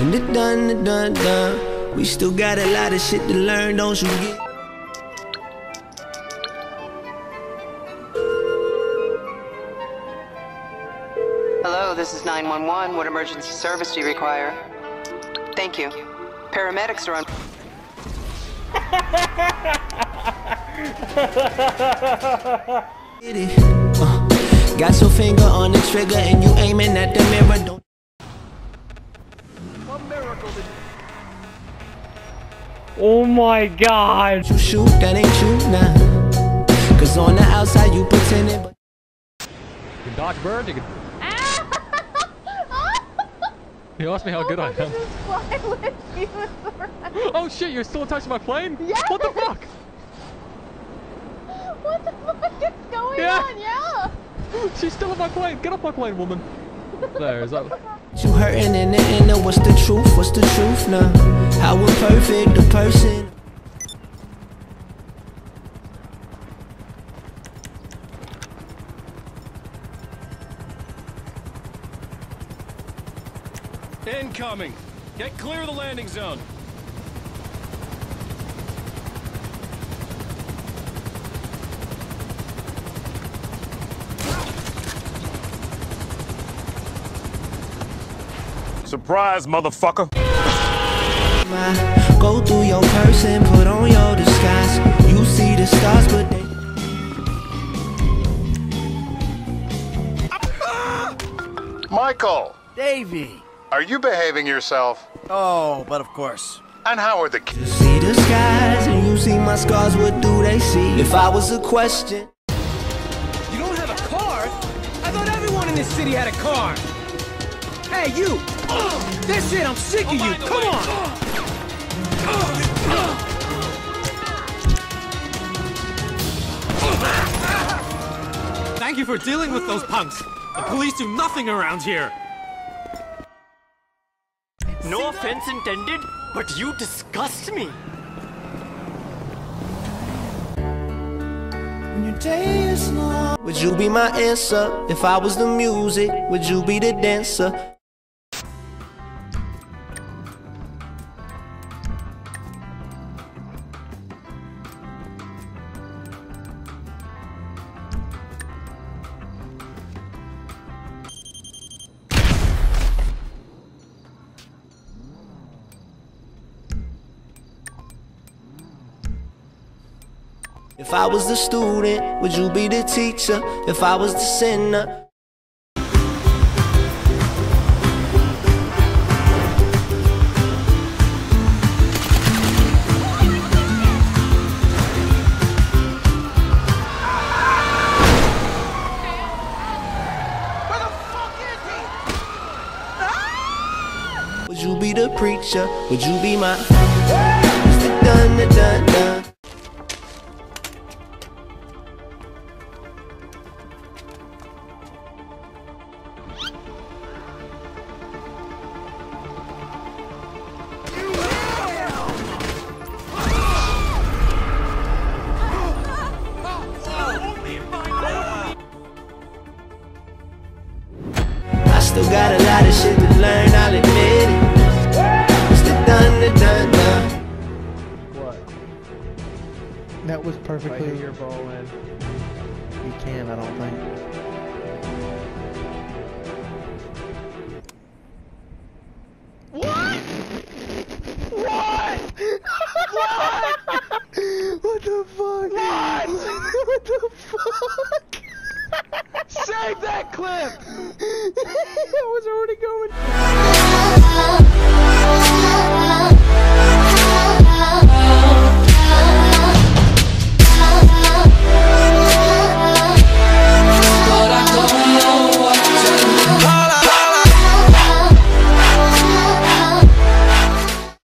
And it done, it done, done. We still got a lot of shit to learn, don't you get? Hello, this is 911. What emergency service do you require? Thank you. Paramedics are on. Uh, got your finger on the trigger and you aiming at the mirror. Don't Oh my god. you shoot, that ain't you now. Cause on the outside you pretending, but You can dodge birds, you can... You asked me how oh good I am. Oh shit, you're still attached to my plane? Yes! What the fuck? What the fuck is going Yeah. on? Yeah. She's still on my plane. Get off my plane, woman. There, is that... you hurting in the inner. What's the truth? What's the truth now? How imperfect the person. Incoming! Get clear of the landing zone. Surprise, motherfucker. Go through your person, put on your disguise. You see the stars, but they. Michael, Davy! are you behaving yourself? Oh, but of course. And how are the kids? You see the skies, and you see my scars. What do they see? If I was a question. You don't have a car? I thought everyone in this city had a car. Hey, you! That's it, I'm sick of you. Come on! Thank you for dealing with those punks. The police do nothing around here. No offense intended, but you disgust me. Would you be my answer? If I was the music, would you be the dancer? If I was the student, would you be the teacher? If I was the sinner, would you be the preacher? Would you be my Mr. Dun dun dun still got a lot of shit to learn, I'll admit it. Mr. Dun dun dun dun. What? That was perfectly. Right, your ball in. You can, I don't think. What the fuck? What? what the fuck? Save that clip! I was already going.